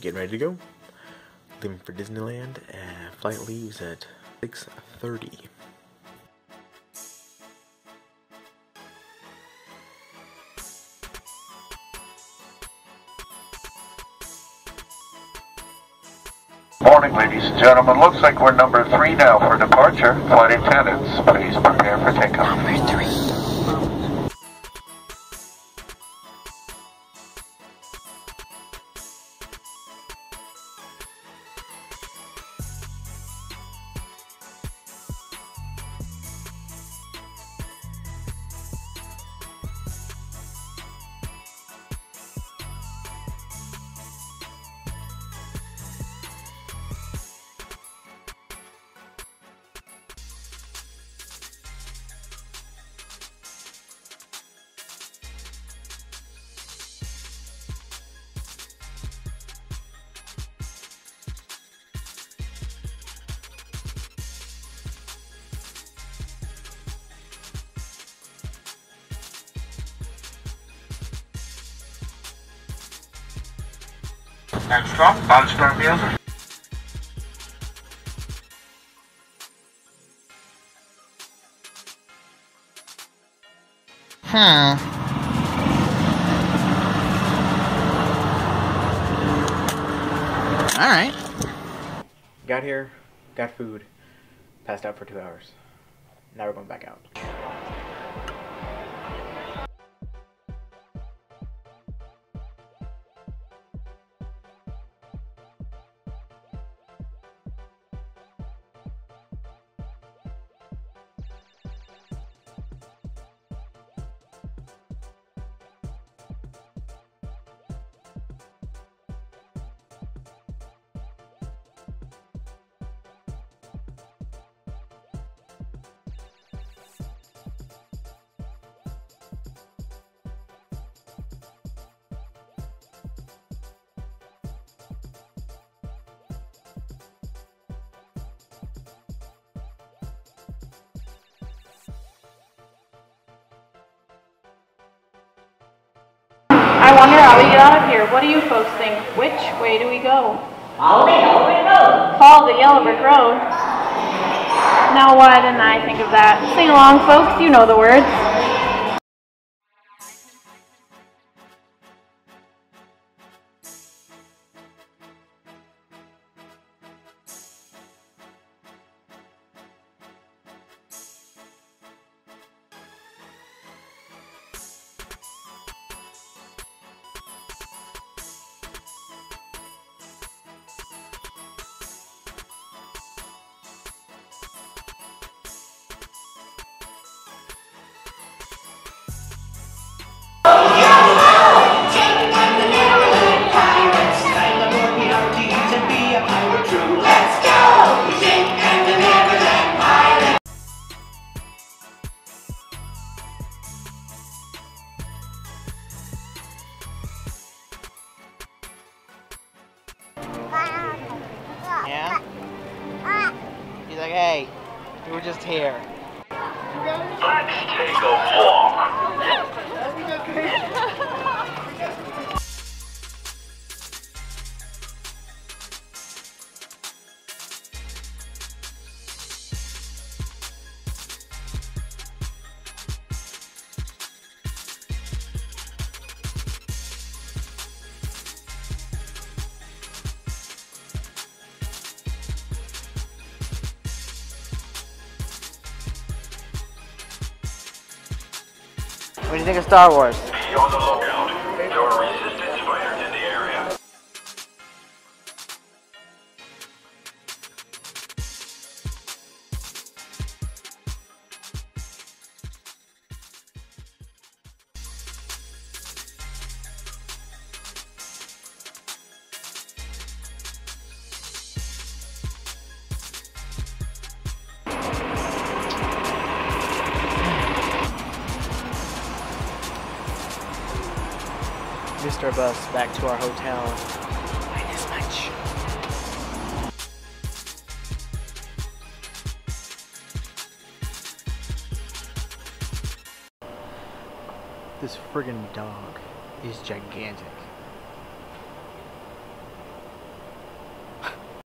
getting ready to go. Leaving for Disneyland. Uh, flight leaves at 6.30. Morning, ladies and gentlemen. Looks like we're number three now for departure. Flight attendants, please prepare for takeoff. Number three. Armstrong, Armstrong Music. Hmm. Alright. Got here, got food, passed out for two hours. Now we're going back out. You folks think? Which way do we go? Follow the yellow brick road. Follow the yellow brick road. Now why didn't I think of that? Sing along, folks. You know the words. We were just here. Let's take a What do you think of Star Wars? Bus back to our hotel by this much. This friggin' dog is gigantic.